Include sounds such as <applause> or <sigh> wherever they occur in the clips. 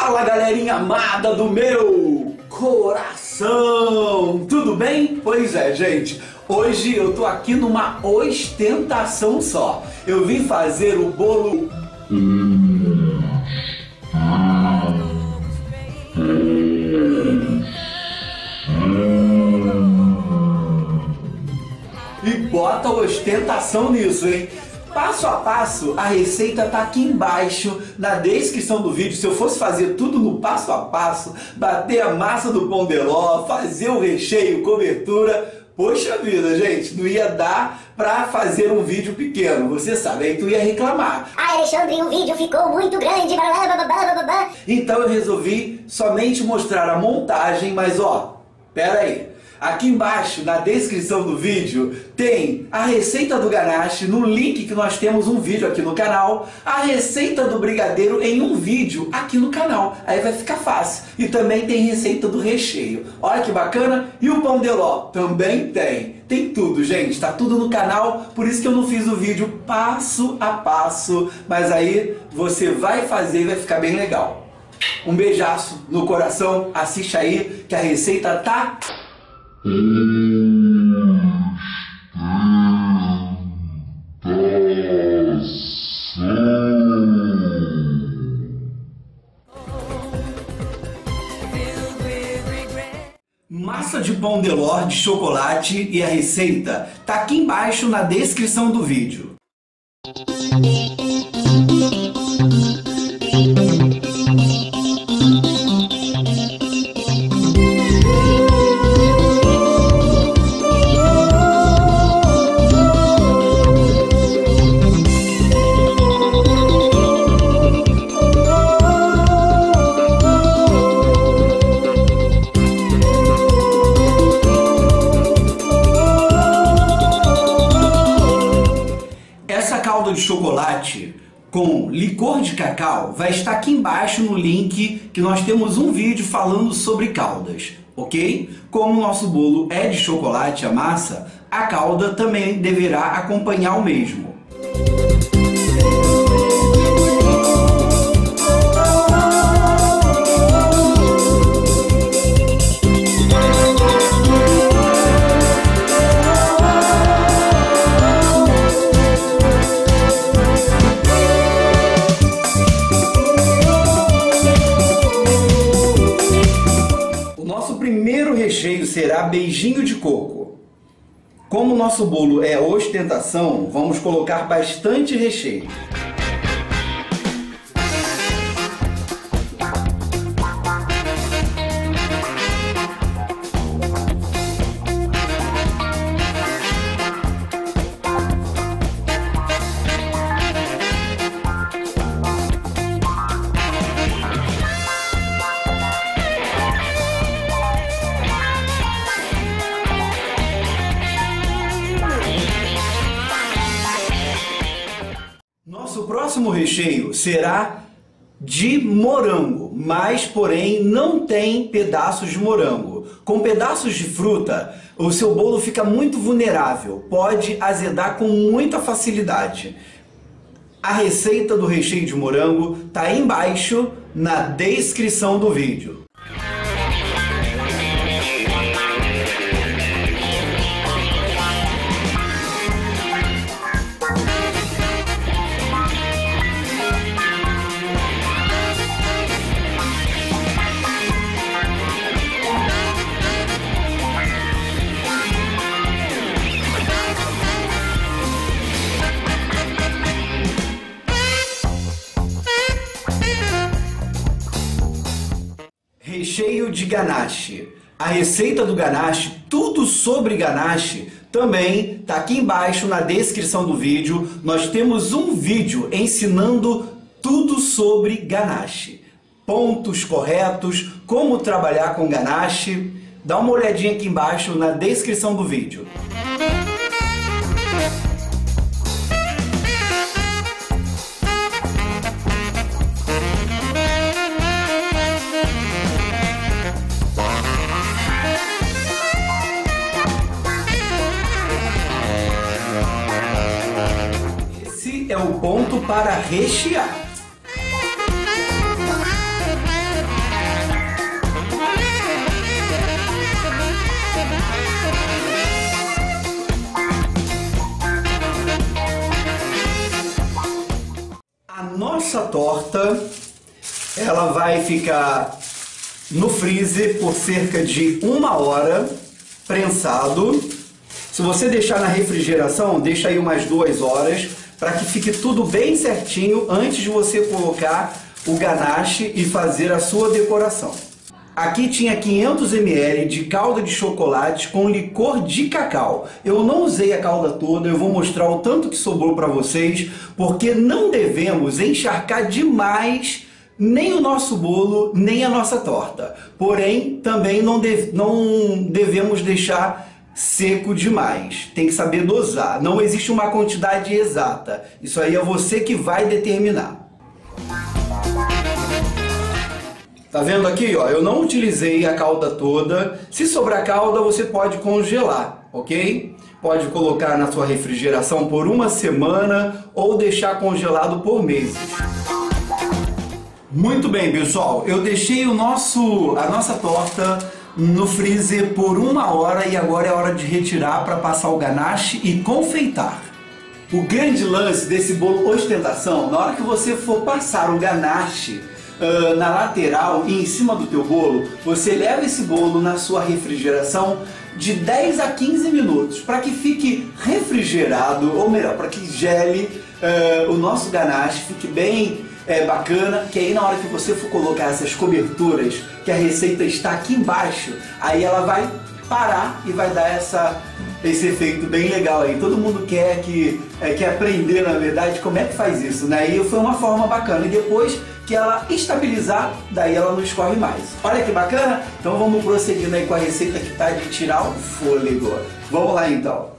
Fala galerinha amada do meu coração! Tudo bem? Pois é, gente. Hoje eu tô aqui numa ostentação só. Eu vim fazer o bolo. E bota ostentação nisso, hein? Passo a passo, a receita tá aqui embaixo na descrição do vídeo. Se eu fosse fazer tudo no passo a passo, bater a massa do pão de ló, fazer o recheio, cobertura, Poxa vida, gente, não ia dar pra fazer um vídeo pequeno, você sabe, aí tu ia reclamar. Ai, Alexandre, o vídeo ficou muito grande, blá, blá, blá, blá. Então eu resolvi somente mostrar a montagem, mas ó, pera aí. Aqui embaixo, na descrição do vídeo, tem a receita do ganache, no link que nós temos um vídeo aqui no canal, a receita do brigadeiro em um vídeo aqui no canal. Aí vai ficar fácil. E também tem receita do recheio. Olha que bacana. E o pão de ló? Também tem. Tem tudo, gente. Tá tudo no canal. Por isso que eu não fiz o vídeo passo a passo. Mas aí você vai fazer e vai ficar bem legal. Um beijaço no coração. Assiste aí que a receita tá Massa de pão de ló de chocolate e a receita tá aqui embaixo na descrição do vídeo. Licor de cacau vai estar aqui embaixo no link que nós temos um vídeo falando sobre caldas, ok? Como o nosso bolo é de chocolate, a massa, a calda também deverá acompanhar o mesmo. Será beijinho de coco. Como o nosso bolo é ostentação, vamos colocar bastante recheio. Próximo recheio será de morango, mas porém não tem pedaços de morango. Com pedaços de fruta, o seu bolo fica muito vulnerável, pode azedar com muita facilidade. A receita do recheio de morango está embaixo na descrição do vídeo. De ganache. A receita do ganache, tudo sobre ganache, também está aqui embaixo na descrição do vídeo. Nós temos um vídeo ensinando tudo sobre ganache. Pontos corretos, como trabalhar com ganache. Dá uma olhadinha aqui embaixo na descrição do vídeo. ponto para rechear. A nossa torta ela vai ficar no freezer por cerca de uma hora prensado. Se você deixar na refrigeração, deixa aí umas duas horas para que fique tudo bem certinho antes de você colocar o ganache e fazer a sua decoração. Aqui tinha 500 ml de calda de chocolate com licor de cacau. Eu não usei a calda toda, eu vou mostrar o tanto que sobrou para vocês, porque não devemos encharcar demais nem o nosso bolo, nem a nossa torta. Porém, também não, deve, não devemos deixar seco demais. Tem que saber dosar. Não existe uma quantidade exata. Isso aí é você que vai determinar. Tá vendo aqui, ó? Eu não utilizei a calda toda. Se sobrar calda, você pode congelar, ok? Pode colocar na sua refrigeração por uma semana ou deixar congelado por meses. Muito bem, pessoal. Eu deixei o nosso, a nossa torta no freezer por uma hora e agora é hora de retirar para passar o ganache e confeitar. O grande lance desse bolo ostentação, na hora que você for passar o ganache uh, na lateral e em cima do teu bolo, você leva esse bolo na sua refrigeração de 10 a 15 minutos para que fique refrigerado, ou melhor, para que gele uh, o nosso ganache, fique bem é, bacana, que aí na hora que você for colocar essas coberturas, que a receita está aqui embaixo, aí ela vai parar e vai dar essa, esse efeito bem legal aí. Todo mundo quer que é, quer aprender, na verdade, como é que faz isso, né? E foi uma forma bacana. E depois que ela estabilizar, daí ela não escorre mais. Olha que bacana? Então vamos prosseguindo aí com a receita que tá de tirar o fôlego. Vamos lá então.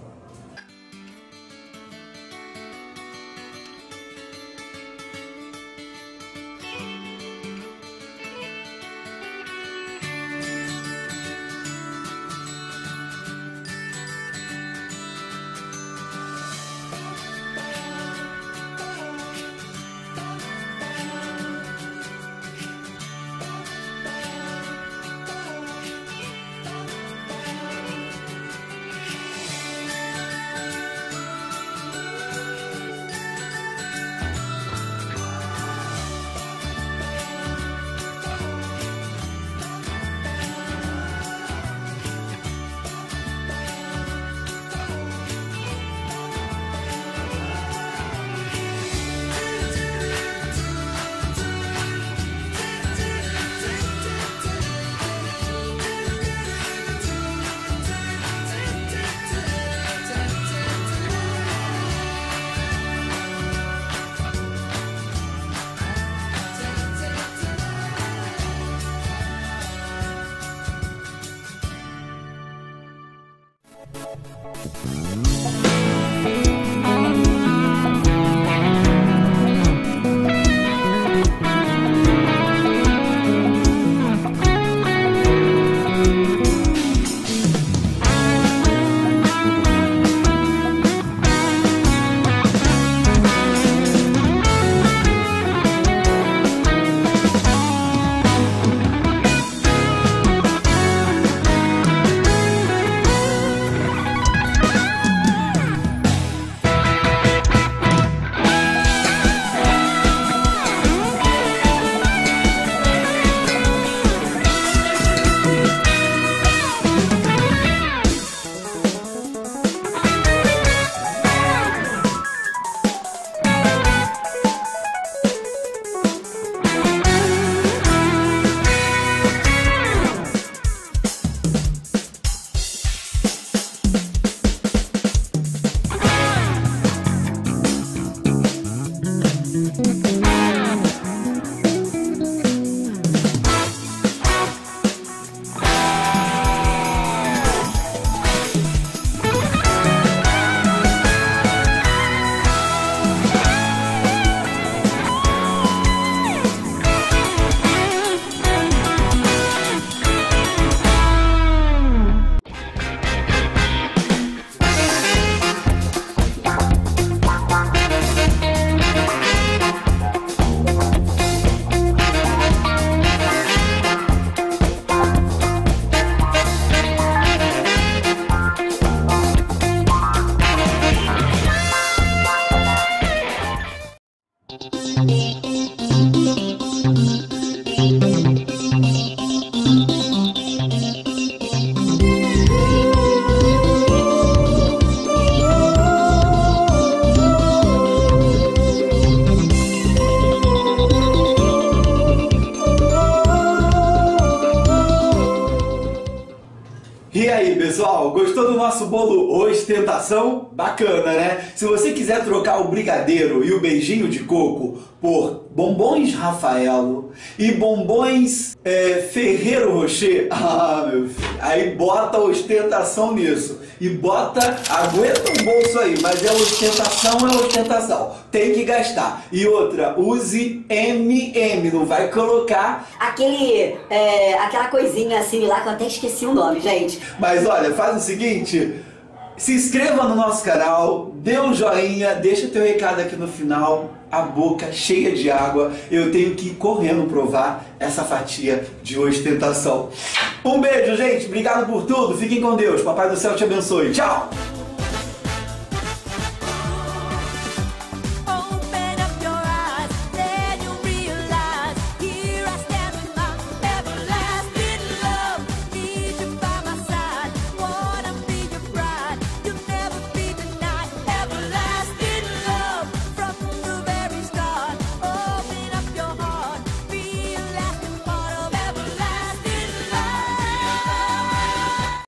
Gostou do nosso bolo ostentação? Bacana, né? Se você quiser trocar o brigadeiro e o beijinho de coco por bombons Rafaelo e bombons é, Ferreiro Rocher, <laughs> ah, meu filho, aí bota ostentação nisso. E bota, aguenta um bolso aí, mas é ostentação, é ostentação. Tem que gastar. E outra, use MM, não vai colocar. Aquele, é, aquela coisinha assim lá que eu até esqueci o nome, gente. Mas olha, faz o seguinte. Se inscreva no nosso canal, dê um joinha, deixa teu recado aqui no final, a boca cheia de água. Eu tenho que ir correndo provar essa fatia de ostentação. Um beijo, gente. Obrigado por tudo. Fiquem com Deus. Papai do céu te abençoe. Tchau.